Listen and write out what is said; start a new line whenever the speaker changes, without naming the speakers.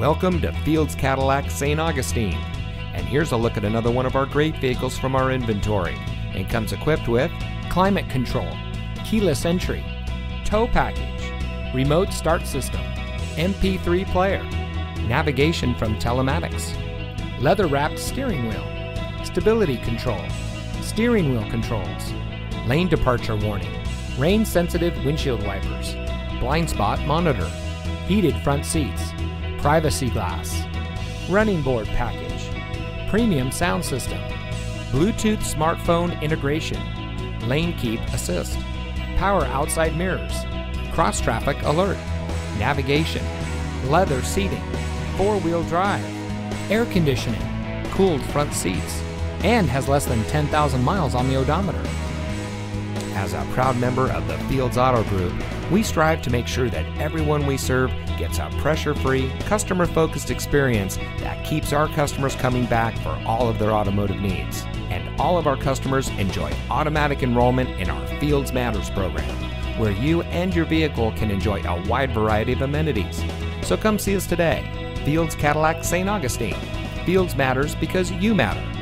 Welcome to Fields Cadillac St. Augustine. And here's a look at another one of our great vehicles from our inventory. It comes equipped with
climate control, keyless entry, tow package, remote start system, MP3 player, navigation from telematics, leather wrapped steering wheel, stability control, steering wheel controls, lane departure warning, rain sensitive windshield wipers, blind spot monitor, heated front seats, privacy glass, running board package, premium sound system, Bluetooth smartphone integration, lane keep assist, power outside mirrors, cross traffic alert, navigation, leather seating, four wheel drive, air conditioning, cooled front seats, and has less than 10,000 miles on the odometer.
As a proud member of the Fields Auto Group, we strive to make sure that everyone we serve gets a pressure free, customer focused experience that keeps our customers coming back for all of their automotive needs. And all of our customers enjoy automatic enrollment in our Fields Matters program, where you and your vehicle can enjoy a wide variety of amenities. So come see us today. Fields Cadillac St. Augustine. Fields matters because you matter.